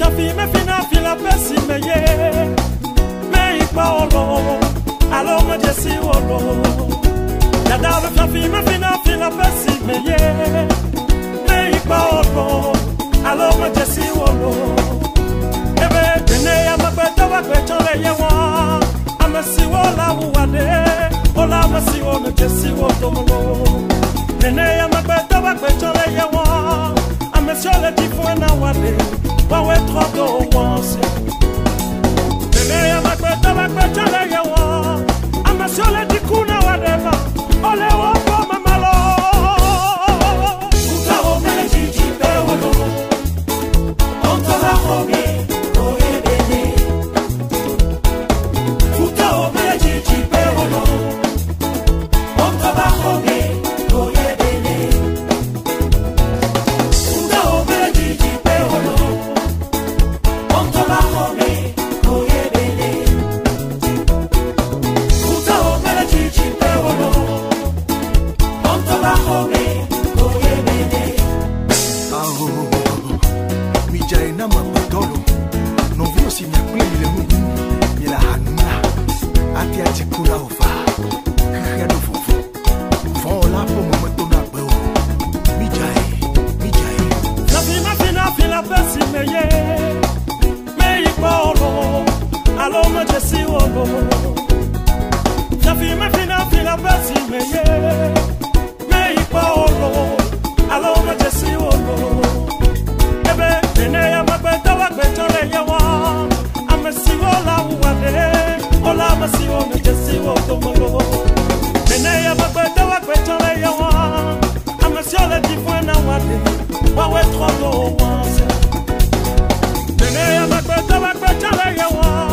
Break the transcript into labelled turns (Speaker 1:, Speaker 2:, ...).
Speaker 1: fiafi me fina fila pesi me ye me ikpa olo alo me jesi olo dada be fiafi me fina fila pesi me ye me ikpa olo alo me jesi olo ebe dene ya magbe tawa gbe chole ye wa amesi wo la wuwade ola amesi wo me jesi wo tomolo dene ya magbe tawa
Speaker 2: wawe troka
Speaker 1: uwonse me jesi olo. Fiafi me fina fila pesi me ye. Me ikpa olo alo me jesi olo. Ebe dene ya magbe tawa gbe chole ye wa. Amesi wo la wuwade. Ola amesi wo me jesi wo tomolo. Dene ya ye wa. Amesi ole di wẹ́ tọ́jú wọn sí. Dene ya ye wa.